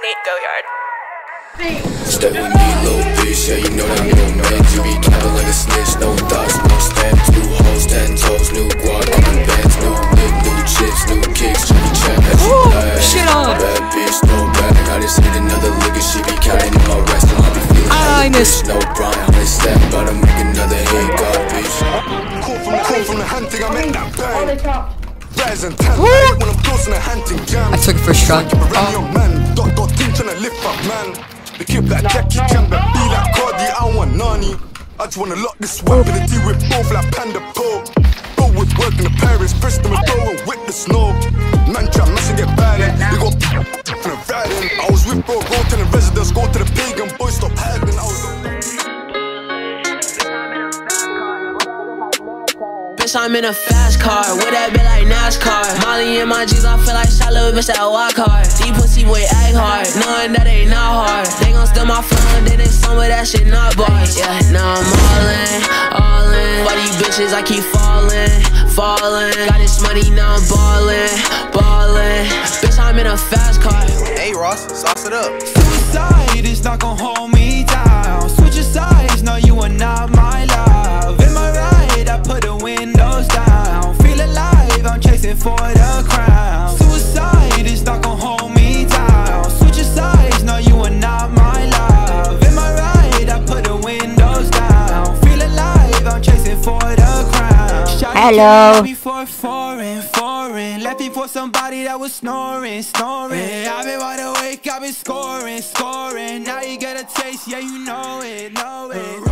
Nate Goyard. Step with me, little bitch, yeah, you know that I'm your man You be capping like a snitch, no thoughts, no stamps New hoes, ten toes, new guac, new bands New lip, new chips, new kicks, Jimmy Chan, as she bad shit on. Bad bitch, no bag, I just hit another lick and she be counting in my rest I be feeling I hella missed. bitch, no Brian, I'm step, but I make another hit, God, bitch Call from the call from the hunting, I'm in that bang. Rise and tan, like when I'm closing the hunting jam. I took it for a shot. Run lift up man. The kid like Jackie Chan, but be like Cardi, I don't want Nani. I just wanna lock this weapon and deal with both like Panda Poe. Go with work in the Paris, Bristol and go and with the snow. Man trap, mustn't get bad eh? in. They got from the riding. I was with bro, go to the residence, go to the pagan, boy, stop hiding. I was Bitch, I'm in a fast car, with that bit like NASCAR. Molly in my jeans, I feel like shot little bitch that walk hard. Deep pussy boy act hard, knowing that ain't not hard. They gon' steal my phone, then they some of that shit not bars. Yeah, now I'm all in, all in. For these bitches, I keep falling, falling. Got this money, now I'm ballin', ballin'. Bitch, I'm in a fast car. Hey Ross, sauce it up. Suicide for the crown. Suicide is not gonna hold me down. Switch your sides, no, you are not my love. In my ride, I put the windows down. Feel alive, I'm chasing for the crown. Shawty Hello. left me for foreign, foreign. Left me for somebody that was snoring, snoring. I've been wide awake, I've been scoring, scoring. Now you get a taste, yeah, you know it, know it. Uh-huh.